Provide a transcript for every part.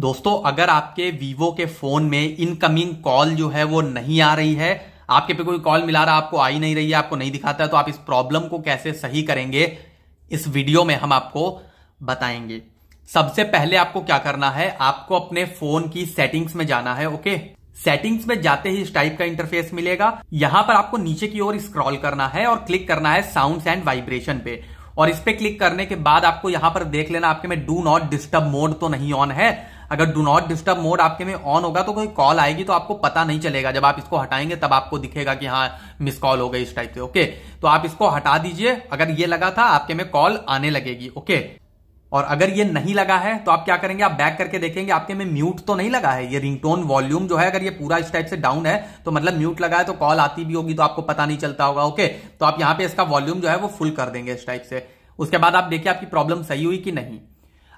दोस्तों, अगर आपके वीवो के फ़ोन में इनकमिंग कॉल जो है वो नहीं आ रही है, आपके पे कोई कॉल मिला रहा, आपको आई नहीं रही है, आपको नहीं दिखाता है तो आप इस प्रॉब्लम को कैसे सही करेंगे, इस वीडियो में हम आपको बताएँगे। सबसे पहले आपको क्या करना है, आपको अपने फ़ोन की सेटिंग्स में जाना है ओके सेटिंग्स में जाते ही इस टाइप का इंटरफेस मिलेगा। यहाँ पर आपको नीचे की ओर स्क्रॉल करना है और क्लिक करना है साउंड एंड वाइब्रेशन पे। और इस पे क्लिक करने के बाद आपको यहाँ पर देख लेना, आपके में डू नॉट डिस्टर्ब मोड तो नहीं ऑन है। अगर डू नॉट डिस्टर्ब मोड आपके में ऑन होगा तो कोई कॉल आएगी तो आपको पता नहीं चलेगा। जब आप इसको हटाएँगे तब आपको दिखेगा कि हाँ मिस कॉल हो गई इस टाइप से ओके तो आप इसको हटा दीजिए। अगर ये लगा था, आपके में कॉल आने लगेगी ओके और अगर ये नहीं लगा है तो आप क्या करेंगे? आप बैक करके देखेंगे, आपके में म्यूट तो नहीं लगा है। ये रिंगटोन वॉल्यूम जो है, अगर ये पूरा इस टाइप से डाउन है तो मतलब म्यूट लगा है तो कॉल आती भी होगी तो आपको पता नहीं चलता होगा ओके तो आप यहाँ पे इसका वॉल्यूम जो है वो फुल कर देंगे इस टाइप से। उसके बाद आप देखिए आपकी प्रॉब्लम सही हुई कि नहीं।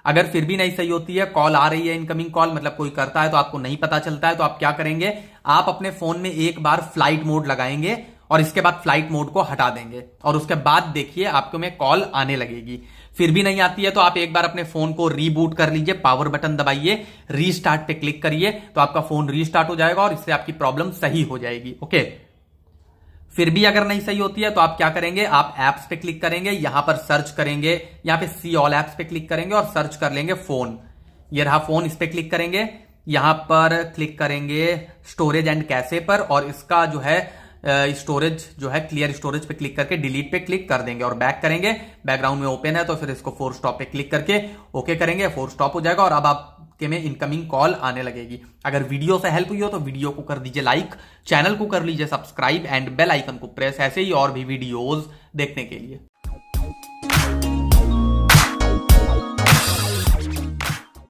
अगर फिर भी नहीं सही होती है कॉल आ रही है इनकमिंग कॉल मतलब कोई करता है तो आपको नहीं पता चलता है तो आप क्या करेंगे? आप अपने फ़ोन में एक बार फ़्लाइट मोड लगाएँगे और इसके बाद फ़्लाइट मोड को हटा देंगे। और उसके बाद देखिए, आपको में कॉल आने लगेगी। फिर भी नहीं आती है तो आप एक बार अपने फ़ोन को रीबूट कर लीजिए पावर बटन दबाइए रीस्टार्ट पे क्लिक करिए तो आपका फ़ोन रीस्टार्ट हो जाएगा और इससे आपकी प्रॉब्लम सही हो जाएगी। ओके फिर भी अगर नहीं सही होती है तो आप क्या करेंगे? आप एप्स पे क्लिक करेंगे, यहाँ पर सर्च करेंगे, यहाँ पे सी ऑल एप्स पे क्लिक करेंगे और सर्च कर लेंगे फ़ोन ये रहा फ़ोन इस पे क्लिक करेंगे, यहाँ पर क्लिक करेंगे स्टोरेज एंड कैसे पर और इसका जो है स्टोरेज जो है क्लियर स्टोरेज पे क्लिक करके डिलीट पे क्लिक कर देंगे और बैक करेंगे. बैकग्राउंड में ओपन है तो फिर इसको फोर स्टॉप पे क्लिक करके ओके करेंगे फोर स्टॉप हो जाएगा और अब आप के में इनकमिंग कॉल आने लगेगी। अगर वीडियो से हेल्प हुई हो तो वीडियो को कर दीजिए लाइक चैनल को कर लीजिए सब्सक्राइब एंड बेल आइकन को प्रेस ऐसे ही और भी वीडियोज़ देखने के लिए।